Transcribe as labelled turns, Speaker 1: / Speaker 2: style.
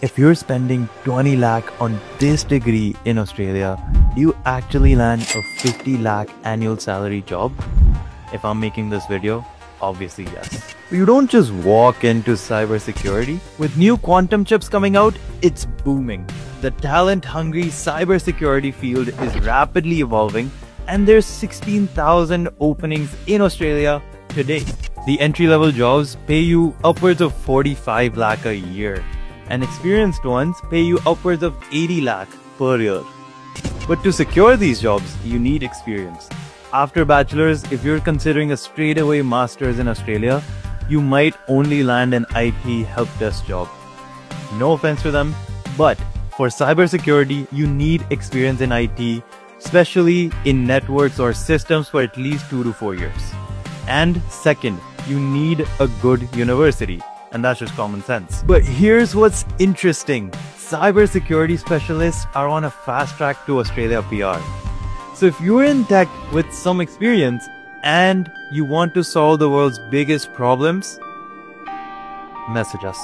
Speaker 1: If you're spending 20 lakh on this degree in Australia, do you actually land a 50 lakh annual salary job? If I'm making this video, obviously yes. You don't just walk into cybersecurity. With new quantum chips coming out, it's booming. The talent-hungry cybersecurity field is rapidly evolving and there's 16,000 openings in Australia today. The entry-level jobs pay you upwards of 45 lakh a year and experienced ones pay you upwards of 80 lakh per year. But to secure these jobs, you need experience. After bachelor's, if you're considering a straightaway master's in Australia, you might only land an IT help desk job. No offense to them, but for cybersecurity, you need experience in IT, especially in networks or systems for at least two to four years. And second, you need a good university. And that's just common sense. But here's what's interesting. Cybersecurity specialists are on a fast track to Australia PR. So if you're in tech with some experience and you want to solve the world's biggest problems, message us.